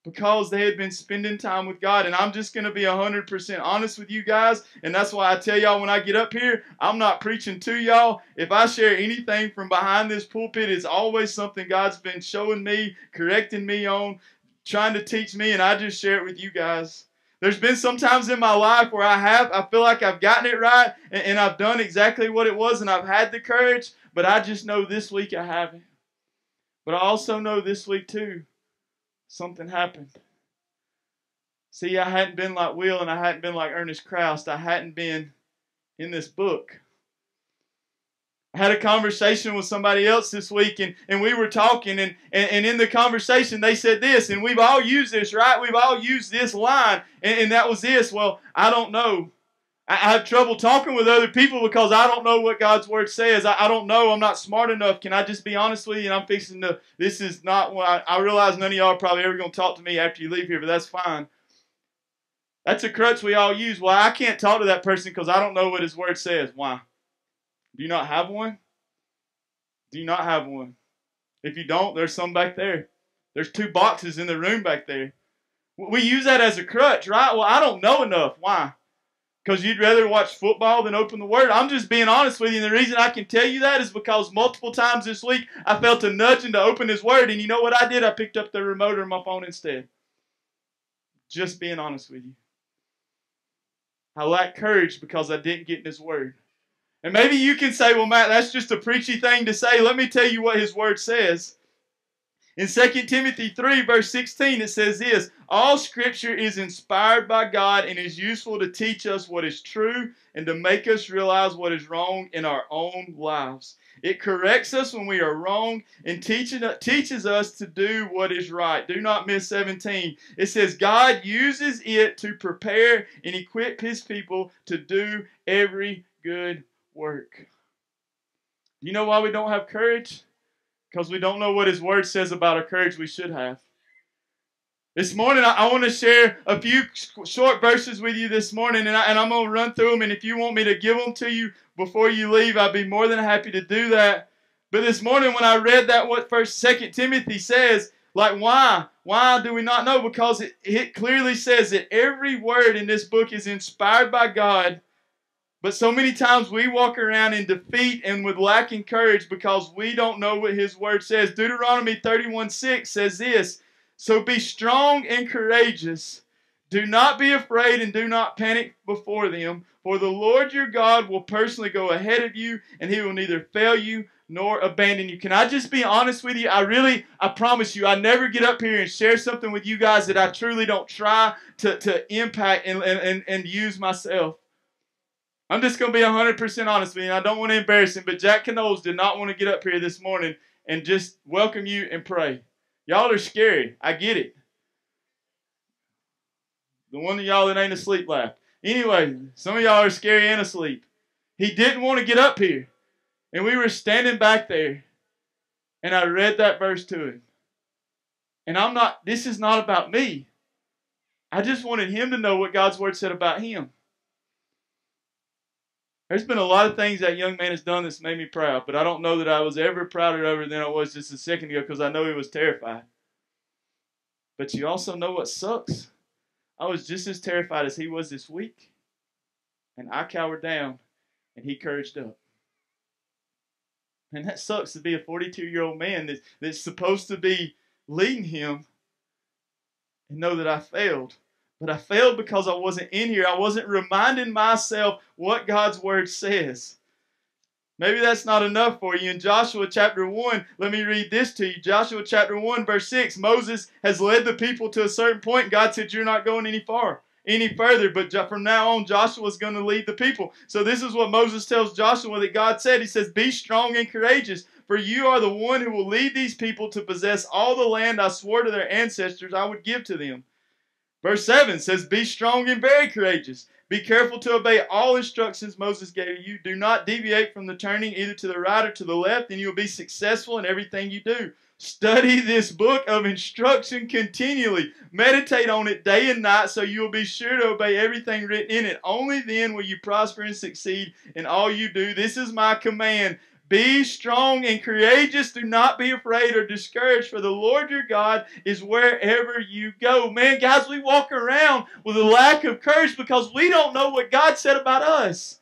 because they had been spending time with God. And I'm just going to be 100% honest with you guys. And that's why I tell y'all when I get up here, I'm not preaching to y'all. If I share anything from behind this pulpit, it's always something God's been showing me, correcting me on, trying to teach me, and I just share it with you guys. There's been some times in my life where I have, I feel like I've gotten it right and, and I've done exactly what it was and I've had the courage, but I just know this week I haven't. But I also know this week too, something happened. See, I hadn't been like Will and I hadn't been like Ernest Krause. I hadn't been in this book. Had a conversation with somebody else this week and, and we were talking and, and, and in the conversation they said this and we've all used this, right? We've all used this line and, and that was this. Well, I don't know. I, I have trouble talking with other people because I don't know what God's word says. I, I don't know. I'm not smart enough. Can I just be honest with you? And I'm fixing to, this is not what I, I realize none of y'all are probably ever going to talk to me after you leave here, but that's fine. That's a crutch we all use. Well, I can't talk to that person because I don't know what his word says. Why? Do you not have one? Do you not have one? If you don't, there's some back there. There's two boxes in the room back there. We use that as a crutch, right? Well, I don't know enough. Why? Because you'd rather watch football than open the Word. I'm just being honest with you. And the reason I can tell you that is because multiple times this week I felt a nudging to open His Word. And you know what I did? I picked up the remote on my phone instead. Just being honest with you. I lack courage because I didn't get in His Word. And maybe you can say, well, Matt, that's just a preachy thing to say. Let me tell you what his word says. In 2 Timothy 3, verse 16, it says this All scripture is inspired by God and is useful to teach us what is true and to make us realize what is wrong in our own lives. It corrects us when we are wrong and teaches us to do what is right. Do not miss 17. It says, God uses it to prepare and equip his people to do every good work. You know why we don't have courage? Because we don't know what His Word says about our courage we should have. This morning, I, I want to share a few short verses with you this morning, and, I, and I'm going to run through them. And if you want me to give them to you before you leave, I'd be more than happy to do that. But this morning, when I read that, what First, Second Timothy says, like why? Why do we not know? Because it, it clearly says that every word in this book is inspired by God but so many times we walk around in defeat and with lacking courage because we don't know what His Word says. Deuteronomy 31 6 says this So be strong and courageous. Do not be afraid and do not panic before them, for the Lord your God will personally go ahead of you, and He will neither fail you nor abandon you. Can I just be honest with you? I really, I promise you, I never get up here and share something with you guys that I truly don't try to, to impact and, and, and use myself. I'm just going to be 100% honest with you. I don't want to embarrass him, but Jack Knowles did not want to get up here this morning and just welcome you and pray. Y'all are scary. I get it. The one of y'all that ain't asleep laughed. Anyway, some of y'all are scary and asleep. He didn't want to get up here. And we were standing back there. And I read that verse to him. And I'm not, this is not about me. I just wanted him to know what God's word said about him. There's been a lot of things that young man has done that's made me proud, but I don't know that I was ever prouder of him than I was just a second ago because I know he was terrified. But you also know what sucks? I was just as terrified as he was this week, and I cowered down, and he couraged up. And that sucks to be a 42 year old man that, that's supposed to be leading him and know that I failed. But I failed because I wasn't in here. I wasn't reminding myself what God's word says. Maybe that's not enough for you. In Joshua chapter 1, let me read this to you. Joshua chapter 1, verse 6 Moses has led the people to a certain point. God said, You're not going any far. any further. But from now on, Joshua is going to lead the people. So this is what Moses tells Joshua that God said. He says, Be strong and courageous, for you are the one who will lead these people to possess all the land I swore to their ancestors I would give to them. Verse 7 says, Be strong and very courageous. Be careful to obey all instructions Moses gave you. Do not deviate from the turning either to the right or to the left, and you'll be successful in everything you do. Study this book of instruction continually. Meditate on it day and night so you will be sure to obey everything written in it. Only then will you prosper and succeed in all you do. This is my command. Be strong and courageous. Do not be afraid or discouraged, for the Lord your God is wherever you go. Man, guys, we walk around with a lack of courage because we don't know what God said about us.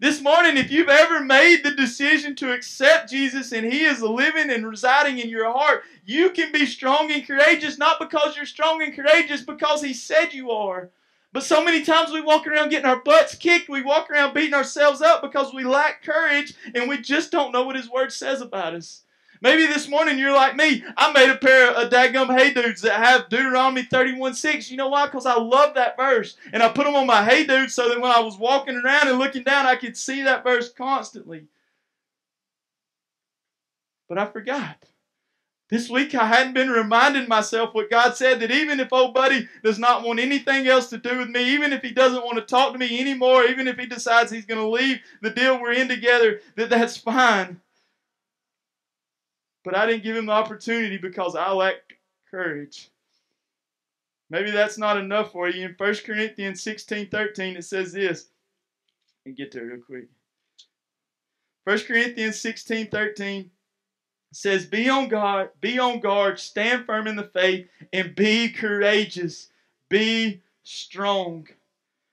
This morning, if you've ever made the decision to accept Jesus and He is living and residing in your heart, you can be strong and courageous not because you're strong and courageous, because He said you are. But so many times we walk around getting our butts kicked, we walk around beating ourselves up because we lack courage and we just don't know what His Word says about us. Maybe this morning you're like me. I made a pair of dadgum hey dudes that have Deuteronomy 31 6. You know why? Because I love that verse. And I put them on my hey dudes so that when I was walking around and looking down, I could see that verse constantly. But I forgot. This week I hadn't been reminding myself what God said that even if old buddy does not want anything else to do with me, even if he doesn't want to talk to me anymore, even if he decides he's going to leave the deal we're in together, that that's fine. But I didn't give him the opportunity because I lacked courage. Maybe that's not enough for you. In 1 Corinthians 16 13, it says this. And get there real quick. 1 Corinthians 16 13 says, Be on guard, be on guard, stand firm in the faith, and be courageous. Be strong.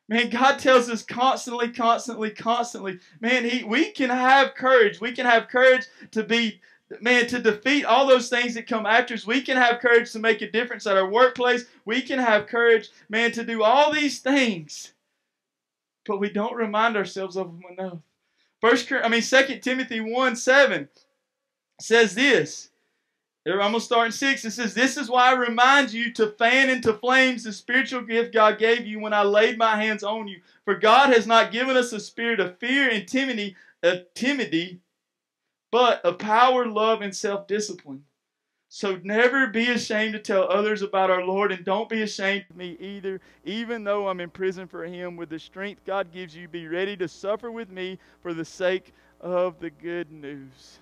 Man, God tells us constantly, constantly, constantly. Man, he, we can have courage. We can have courage to be man, to defeat all those things that come after us, we can have courage to make a difference at our workplace. We can have courage, man, to do all these things. But we don't remind ourselves of them enough. First, I mean, Second Timothy 1 7 says this. I'm going to start in 6. It says, This is why I remind you to fan into flames the spiritual gift God gave you when I laid my hands on you. For God has not given us a spirit of fear and timidity, of timidity but of power, love, and self discipline. So never be ashamed to tell others about our Lord, and don't be ashamed of me either, even though I'm in prison for Him. With the strength God gives you, be ready to suffer with me for the sake of the good news.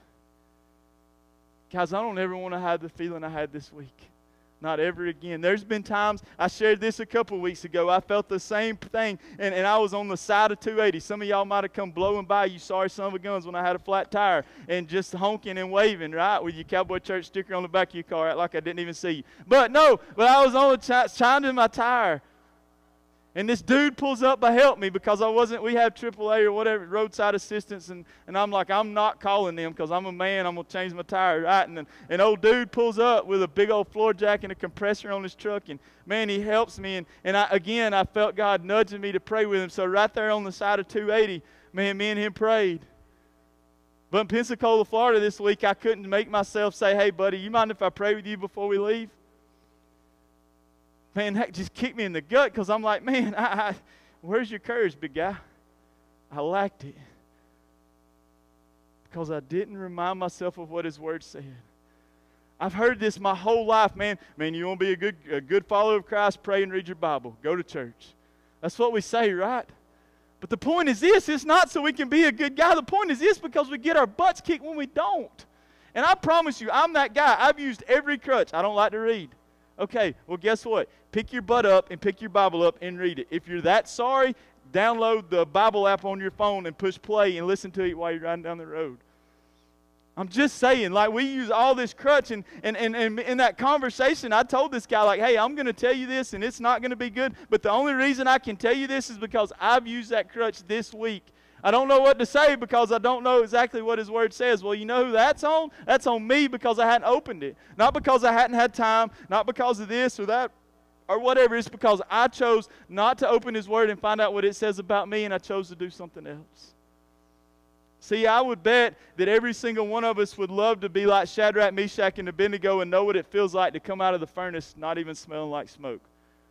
Guys, I don't ever want to have the feeling I had this week. Not ever again. There's been times, I shared this a couple weeks ago. I felt the same thing, and, and I was on the side of 280. Some of y'all might have come blowing by, you sorry son of a guns, when I had a flat tire, and just honking and waving, right? With your Cowboy Church sticker on the back of your car, like I didn't even see you. But no, but I was on the ch- chiming my tire, and this dude pulls up to help me because I wasn't, we have AAA or whatever, roadside assistance. And, and I'm like, I'm not calling them because I'm a man. I'm going to change my tire, right? And an old dude pulls up with a big old floor jack and a compressor on his truck. And man, he helps me. And, and I, again, I felt God nudging me to pray with him. So right there on the side of 280, man, me and him prayed. But in Pensacola, Florida this week, I couldn't make myself say, hey, buddy, you mind if I pray with you before we leave? Man, that just kicked me in the gut because I'm like, man, I, I, where's your courage, big guy? I lacked it because I didn't remind myself of what His Word said. I've heard this my whole life, man. Man, you want to be a good, a good follower of Christ? Pray and read your Bible. Go to church. That's what we say, right? But the point is this: it's not so we can be a good guy. The point is this because we get our butts kicked when we don't. And I promise you, I'm that guy. I've used every crutch. I don't like to read. Okay, well, guess what? Pick your butt up and pick your Bible up and read it. If you're that sorry, download the Bible app on your phone and push play and listen to it while you're riding down the road. I'm just saying, like, we use all this crutch. And, and, and, and in that conversation, I told this guy, like, hey, I'm going to tell you this, and it's not going to be good. But the only reason I can tell you this is because I've used that crutch this week I don't know what to say because I don't know exactly what His Word says. Well, you know who that's on? That's on me because I hadn't opened it. Not because I hadn't had time, not because of this or that or whatever. It's because I chose not to open His Word and find out what it says about me and I chose to do something else. See, I would bet that every single one of us would love to be like Shadrach, Meshach, and Abednego and know what it feels like to come out of the furnace not even smelling like smoke.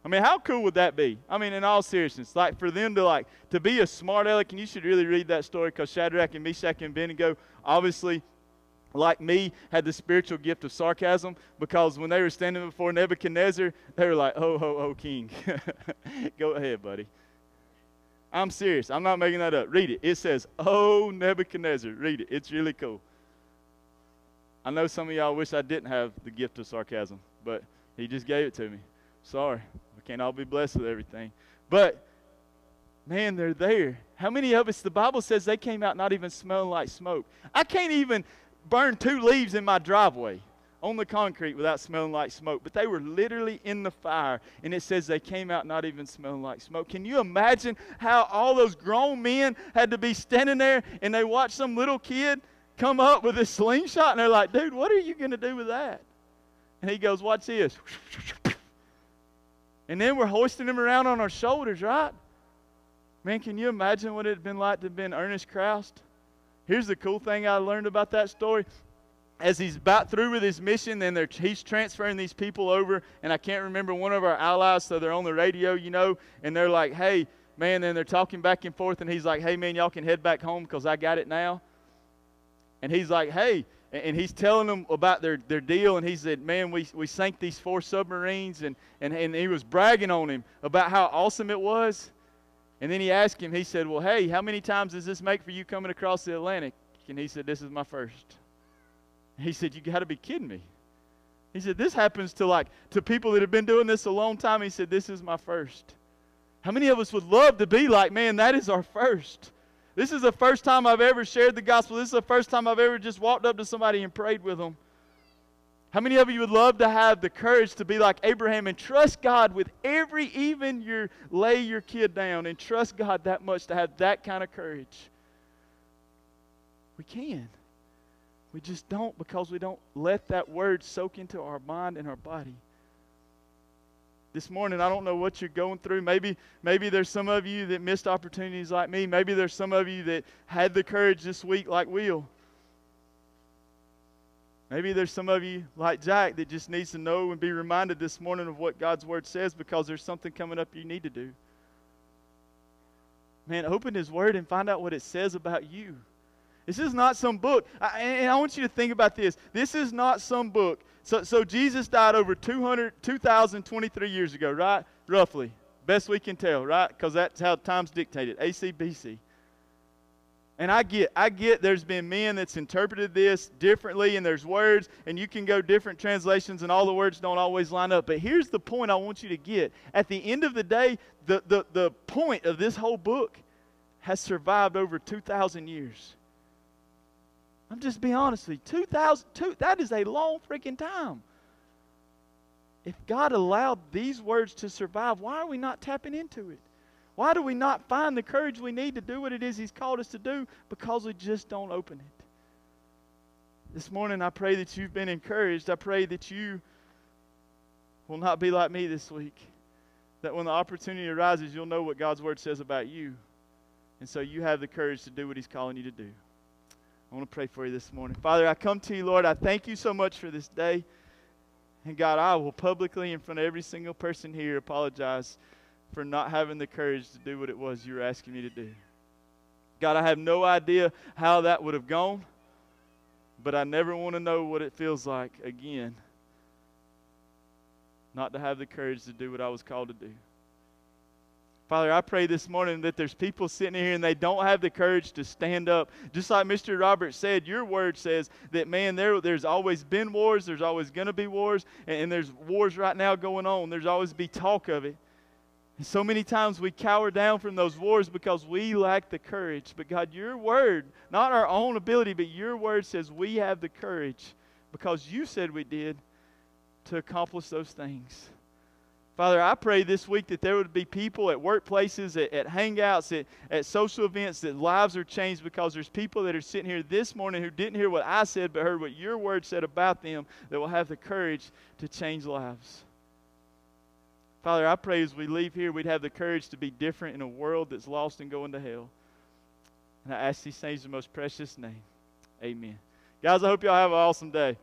I mean, how cool would that be? I mean, in all seriousness, like for them to like to be a smart aleck, and you should really read that story because Shadrach and Meshach and Abednego obviously like me, had the spiritual gift of sarcasm because when they were standing before Nebuchadnezzar, they were like, "Oh, ho, ho, king." Go ahead, buddy. I'm serious. I'm not making that up. Read it. It says, "Oh, Nebuchadnezzar." Read it. It's really cool. I know some of y'all wish I didn't have the gift of sarcasm, but he just gave it to me. Sorry. We can't all be blessed with everything. But man, they're there. How many of us, the Bible says they came out not even smelling like smoke. I can't even burn two leaves in my driveway on the concrete without smelling like smoke. But they were literally in the fire, and it says they came out not even smelling like smoke. Can you imagine how all those grown men had to be standing there and they watched some little kid come up with a slingshot, and they're like, dude, what are you going to do with that? And he goes, Watch this. And then we're hoisting him around on our shoulders, right? Man, can you imagine what it had been like to have been Ernest Krause? Here's the cool thing I learned about that story. As he's about through with his mission, then he's transferring these people over, and I can't remember one of our allies, so they're on the radio, you know, and they're like, hey, man, then they're talking back and forth, and he's like, hey, man, y'all can head back home because I got it now. And he's like, hey, and he's telling them about their, their deal, and he said, Man, we, we sank these four submarines, and, and, and he was bragging on him about how awesome it was. And then he asked him, he said, Well, hey, how many times does this make for you coming across the Atlantic? And he said, This is my first. He said, You got to be kidding me. He said, This happens to like to people that have been doing this a long time. He said, This is my first. How many of us would love to be like, man, that is our first? This is the first time I've ever shared the gospel. This is the first time I've ever just walked up to somebody and prayed with them. How many of you would love to have the courage to be like Abraham and trust God with every, even your lay your kid down and trust God that much to have that kind of courage? We can. We just don't because we don't let that word soak into our mind and our body this morning i don't know what you're going through maybe maybe there's some of you that missed opportunities like me maybe there's some of you that had the courage this week like will maybe there's some of you like jack that just needs to know and be reminded this morning of what god's word says because there's something coming up you need to do man open his word and find out what it says about you this is not some book. I, and I want you to think about this. This is not some book. So, so Jesus died over 200, 2,023 years ago, right? Roughly. Best we can tell, right? Because that's how time's dictated. AC, BC. And I get, I get there's been men that's interpreted this differently, and there's words, and you can go different translations, and all the words don't always line up. But here's the point I want you to get. At the end of the day, the, the, the point of this whole book has survived over 2,000 years. I'm just being honest with you. 2002, that is a long freaking time. If God allowed these words to survive, why are we not tapping into it? Why do we not find the courage we need to do what it is He's called us to do? Because we just don't open it. This morning, I pray that you've been encouraged. I pray that you will not be like me this week. That when the opportunity arises, you'll know what God's Word says about you. And so you have the courage to do what He's calling you to do. I want to pray for you this morning. Father, I come to you, Lord. I thank you so much for this day. And God, I will publicly, in front of every single person here, apologize for not having the courage to do what it was you were asking me to do. God, I have no idea how that would have gone, but I never want to know what it feels like again not to have the courage to do what I was called to do. Father, I pray this morning that there's people sitting here and they don't have the courage to stand up. Just like Mr. Roberts said, your word says that, man, there, there's always been wars, there's always going to be wars, and, and there's wars right now going on. There's always be talk of it. And so many times we cower down from those wars because we lack the courage. But God, your word, not our own ability, but your word says we have the courage because you said we did to accomplish those things. Father, I pray this week that there would be people at workplaces, at, at hangouts, at, at social events that lives are changed because there's people that are sitting here this morning who didn't hear what I said but heard what your word said about them that will have the courage to change lives. Father, I pray as we leave here, we'd have the courage to be different in a world that's lost and going to hell. And I ask these things in the most precious name. Amen. Guys, I hope y'all have an awesome day.